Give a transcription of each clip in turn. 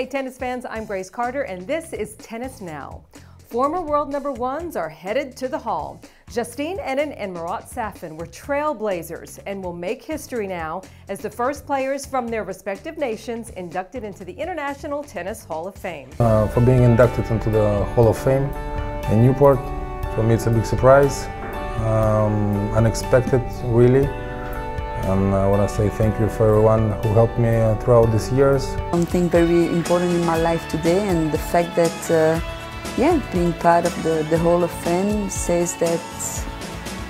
Hey, tennis fans, I'm Grace Carter, and this is Tennis Now. Former world number ones are headed to the hall. Justine Henin and Marat Safin were trailblazers and will make history now as the first players from their respective nations inducted into the International Tennis Hall of Fame. Uh, for being inducted into the Hall of Fame in Newport, for me it's a big surprise, um, unexpected really. And I want to say thank you for everyone who helped me throughout these years. Something very important in my life today and the fact that uh, yeah, being part of the, the Hall of Fame says that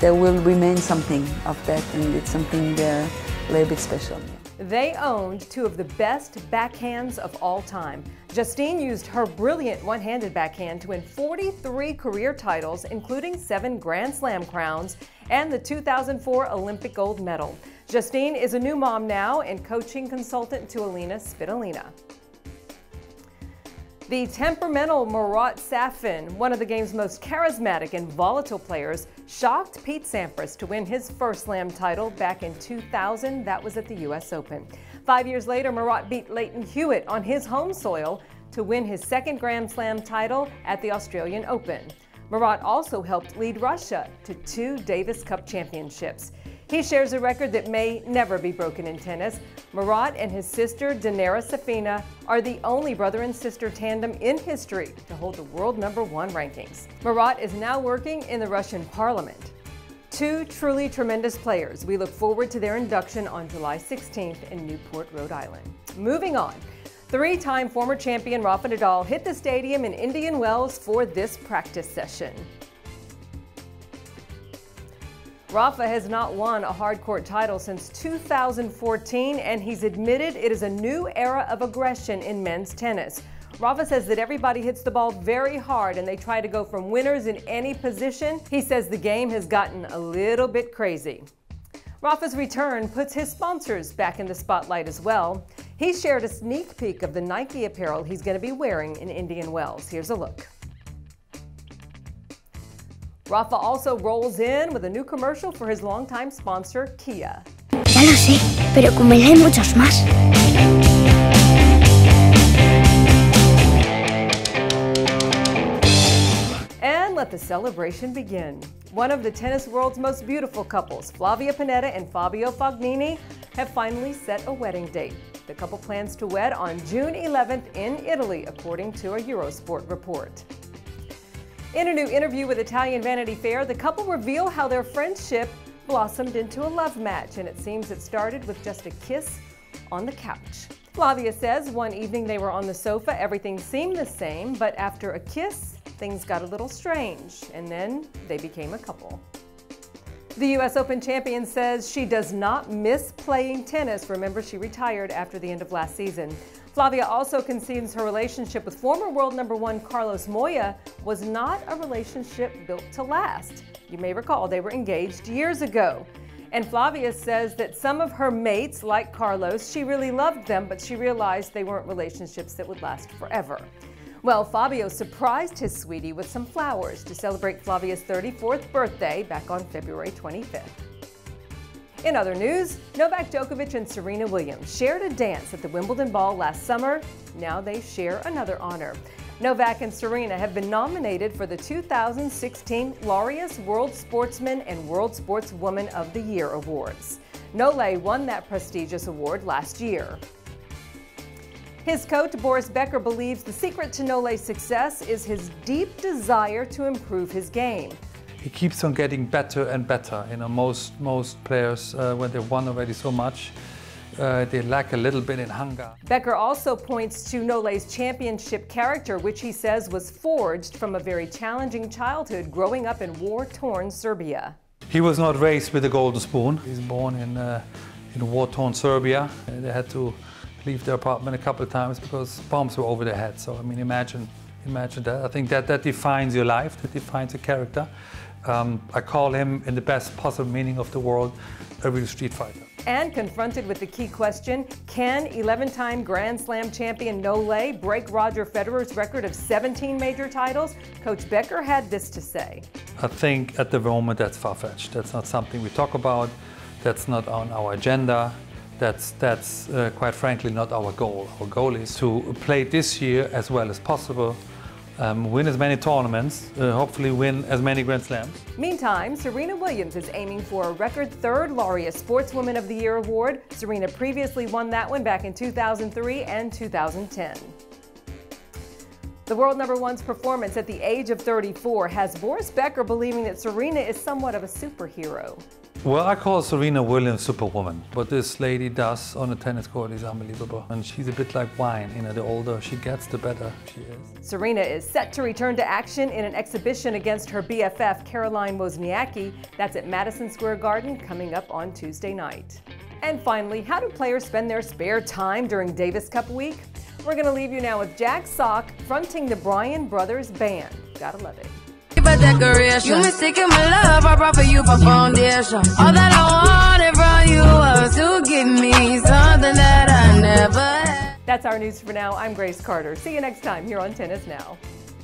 there will remain something of that and it's something uh, a little bit special. They owned two of the best backhands of all time. Justine used her brilliant one-handed backhand to win 43 career titles, including seven Grand Slam crowns and the 2004 Olympic gold medal. Justine is a new mom now and coaching consultant to Alina Svitolina. The temperamental Marat Safin, one of the game's most charismatic and volatile players, shocked Pete Sampras to win his first slam title back in 2000. That was at the U.S. Open. Five years later, Marat beat Lleyton Hewitt on his home soil to win his second Grand Slam title at the Australian Open. Marat also helped lead Russia to two Davis Cup championships. He shares a record that may never be broken in tennis. Marat and his sister, Dinara Safina, are the only brother and sister tandem in history to hold the world number one rankings. Marat is now working in the Russian parliament. Two truly tremendous players. We look forward to their induction on July 16th in Newport, Rhode Island. Moving on. Three-time former champion Rafa Nadal hit the stadium in Indian Wells for this practice session. Rafa has not won a hard court title since 2014, and he's admitted it is a new era of aggression in men's tennis. Rafa says that everybody hits the ball very hard and they try to go from winners in any position. He says the game has gotten a little bit crazy. Rafa's return puts his sponsors back in the spotlight as well. He shared a sneak peek of the Nike apparel he's going to be wearing in Indian Wells. Here's a look. Rafa also rolls in with a new commercial for his longtime sponsor, Kia. Ya lo sé, pero como él hay muchos más. And let the celebration begin. One of the tennis world's most beautiful couples, Flavia Pennetta and Fabio Fognini, have finally set a wedding date. The couple plans to wed on June 11th in Italy, according to a Eurosport report. In a new interview with Italian Vanity Fair, the couple reveal how their friendship blossomed into a love match, and it seems it started with just a kiss on the couch. Flavia says one evening they were on the sofa, everything seemed the same, but after a kiss, things got a little strange, and then they became a couple. The U.S. Open champion says she does not miss playing tennis. Remember, she retired after the end of last season. Flavia also concedes her relationship with former world number one Carlos Moya was not a relationship built to last. You may recall they were engaged years ago. And Flavia says that some of her mates, like Carlos, she really loved them, but she realized they weren't relationships that would last forever. Well, Fabio surprised his sweetie with some flowers to celebrate Flavia's 34th birthday back on February 25th. In other news, Novak Djokovic and Serena Williams shared a dance at the Wimbledon Ball last summer. Now they share another honor. Novak and Serena have been nominated for the 2016 Laureus World Sportsman and World Sportswoman of the Year awards. Nole won that prestigious award last year. His coach, Boris Becker, believes the secret to Nole's success is his deep desire to improve his game he keeps on getting better and better. You know, most most players uh, when they've won already so much, uh, they lack a little bit in hunger. Becker also points to Nole's championship character, which he says was forged from a very challenging childhood growing up in war-torn Serbia. He was not raised with a golden spoon. He's born in uh, in war-torn Serbia. They had to leave their apartment a couple of times because bombs were over their heads. So I mean, imagine imagine that. I think that that defines your life. That defines your character. Um, I call him, in the best possible meaning of the world, a real street fighter. And confronted with the key question, can 11-time Grand Slam champion Nole break Roger Federer's record of 17 major titles? Coach Becker had this to say. I think at the moment that's far-fetched. That's not something we talk about. That's not on our agenda. That's, that's uh, quite frankly not our goal. Our goal is to play this year as well as possible, um, win as many tournaments, uh, hopefully win as many Grand Slams. Meantime, Serena Williams is aiming for a record third Laureus Sportswoman of the Year award. Serena previously won that one back in 2003 and 2010. The world number one's performance at the age of 34 has Boris Becker believing that Serena is somewhat of a superhero. Well, I call Serena Williams superwoman. What this lady does on the tennis court is unbelievable. And she's a bit like wine. You know, the older she gets, the better she is. Serena is set to return to action in an exhibition against her BFF, Caroline Wozniacki. That's at Madison Square Garden coming up on Tuesday night. And finally, how do players spend their spare time during Davis Cup week? We're going to leave you now with Jack Sock fronting the Bryan Brothers Band. Gotta love it decoration. You mistaken my love, I brought for you for foundation. All that I wanted from you was to give me something that I never had. That's our news for now. I'm Grace Carter. See you next time here on Tennis Now.